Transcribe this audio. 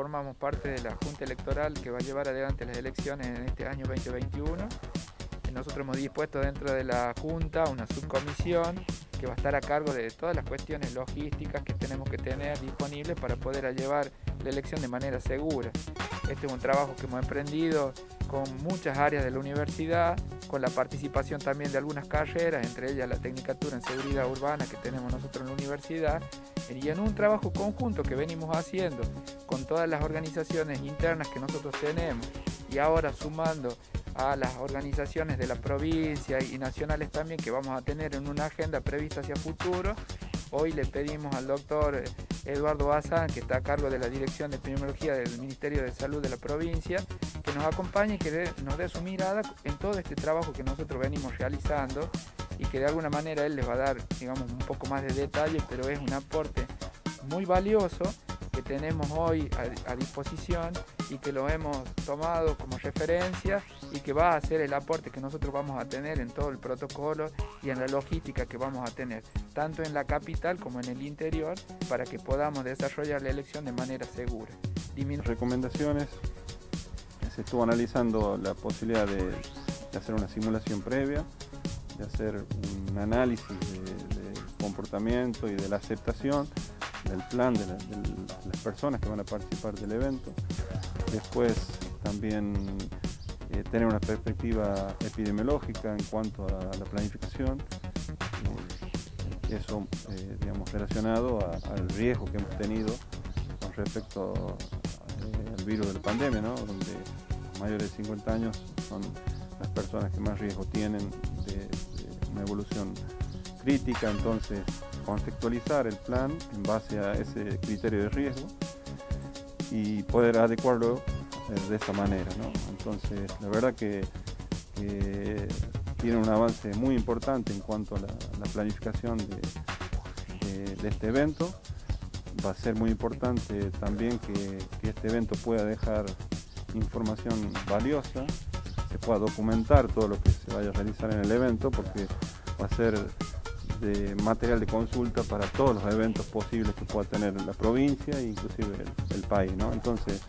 formamos parte de la Junta Electoral que va a llevar adelante las elecciones en este año 2021. Nosotros hemos dispuesto dentro de la Junta una subcomisión que va a estar a cargo de todas las cuestiones logísticas que tenemos que tener disponibles para poder llevar la elección de manera segura. Este es un trabajo que hemos emprendido con muchas áreas de la universidad, con la participación también de algunas carreras, entre ellas la Tecnicatura en Seguridad Urbana que tenemos nosotros en la universidad, y en un trabajo conjunto que venimos haciendo con todas las organizaciones internas que nosotros tenemos. Y ahora sumando a las organizaciones de la provincia y nacionales también que vamos a tener en una agenda prevista hacia futuro, Hoy le pedimos al doctor Eduardo Bazán, que está a cargo de la Dirección de Epidemiología del Ministerio de Salud de la provincia, que nos acompañe y que nos dé su mirada en todo este trabajo que nosotros venimos realizando y que de alguna manera él les va a dar, digamos, un poco más de detalle, pero es un aporte muy valioso que tenemos hoy a, disposición y que lo hemos tomado como referencia y que va a ser el aporte que nosotros vamos a tener en todo el protocolo y en la logística que vamos a tener, tanto en la capital como en el interior, para que podamos desarrollar la elección de manera segura. Recomendaciones, se estuvo analizando la posibilidad de, hacer una simulación previa, de hacer un análisis del comportamiento y de la aceptación del plan de, las personas que van a participar del evento. Después también eh, tener una perspectiva epidemiológica en cuanto a la planificación. Eh, eso, eh, digamos, relacionado al riesgo que hemos tenido con respecto al virus de la pandemia, ¿no? donde mayores de 50 años son las personas que más riesgo tienen de una evolución crítica, entonces contextualizar el plan en base a ese criterio de riesgo y poder adecuarlo eh, de esta manera. Entonces, la verdad que, tiene un avance muy importante en cuanto a la, planificación de, este evento. Va a ser muy importante también que este evento pueda dejar información valiosa, se pueda documentar todo lo que se vaya a realizar en el evento, porque va a ser de material de consulta para todos los eventos posibles que pueda tener la provincia e inclusive el, el país. ¿no? Entonces,